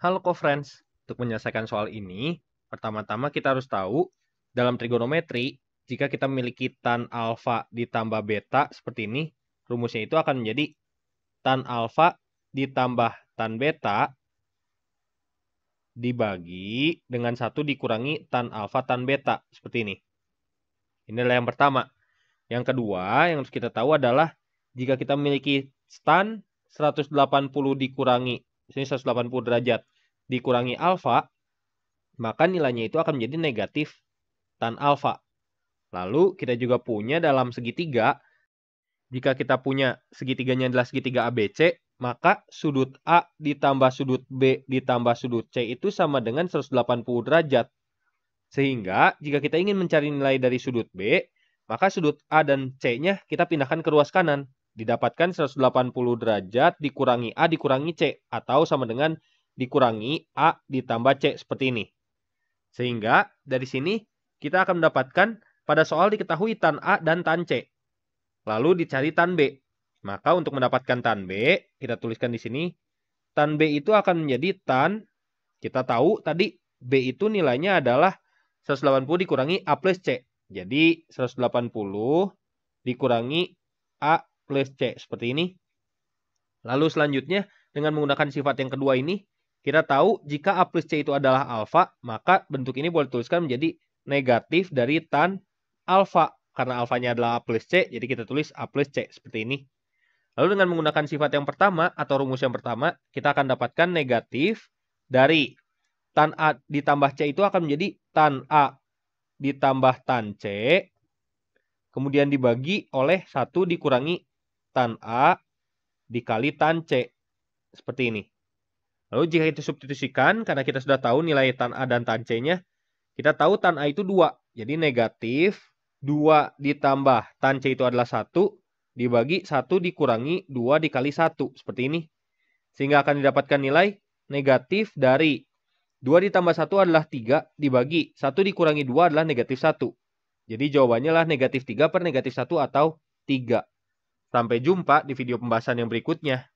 Halo co-friends, untuk menyelesaikan soal ini, pertama-tama kita harus tahu dalam trigonometri, jika kita memiliki tan alfa ditambah beta seperti ini, rumusnya itu akan menjadi tan alfa ditambah tan beta dibagi dengan satu dikurangi tan alfa tan beta seperti ini. Ini adalah yang pertama. Yang kedua yang harus kita tahu adalah jika kita memiliki tan 180 dikurangi sini 180 derajat dikurangi alfa, maka nilainya itu akan menjadi negatif tan alfa. Lalu kita juga punya dalam segitiga, jika kita punya segitiganya adalah segitiga ABC, maka sudut A ditambah sudut B ditambah sudut C itu sama dengan 180 derajat. Sehingga jika kita ingin mencari nilai dari sudut B, maka sudut A dan C-nya kita pindahkan ke ruas kanan didapatkan 180 derajat dikurangi A dikurangi C atau sama dengan dikurangi A ditambah C seperti ini. Sehingga dari sini kita akan mendapatkan pada soal diketahui tan A dan tan C. Lalu dicari tan B. Maka untuk mendapatkan tan B, kita tuliskan di sini. Tan B itu akan menjadi tan, kita tahu tadi B itu nilainya adalah 180 dikurangi A plus C. Jadi 180 dikurangi A plus C seperti ini. Lalu selanjutnya dengan menggunakan sifat yang kedua ini, kita tahu jika A plus C itu adalah alfa, maka bentuk ini boleh tuliskan menjadi negatif dari tan alfa. Karena alfanya adalah A plus C, jadi kita tulis A plus C seperti ini. Lalu dengan menggunakan sifat yang pertama atau rumus yang pertama, kita akan dapatkan negatif dari tan A ditambah C itu akan menjadi tan A ditambah tan C, kemudian dibagi oleh 1 dikurangi tan A dikali tan C. Seperti ini. Lalu jika kita substitusikan, karena kita sudah tahu nilai tan A dan tan C-nya, kita tahu tan A itu 2. Jadi negatif 2 ditambah tan C itu adalah 1, dibagi 1 dikurangi 2 dikali 1. Seperti ini. Sehingga akan didapatkan nilai negatif dari 2 ditambah 1 adalah 3, dibagi 1 dikurangi 2 adalah negatif 1. Jadi jawabannya adalah negatif 3 per negatif 1 atau 3. Sampai jumpa di video pembahasan yang berikutnya.